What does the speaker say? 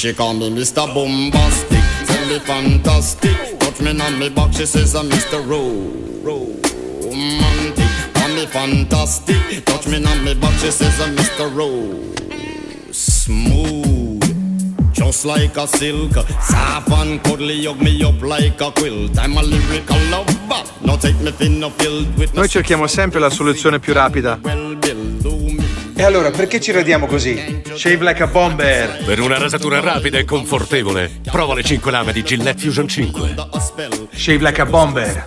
She call me Mr. Bombastic, tell me fantastic. Touch me on me back, she says I'm Mr. Romantic. Call me fantastic, touch me on me back, she says I'm Mr. Smooth. Just like a silk, soft and cuddly, hug me up like a quilt. I'm a lyrical lover, now take me thin or filled with Noi cerchiamo sempre la soluzione più rapida. E allora, perché ci radiamo così? Shave like a bomber. Per una rasatura rapida e confortevole, prova le 5 lame di Gillette Fusion 5. a spell. Shave like a bomber.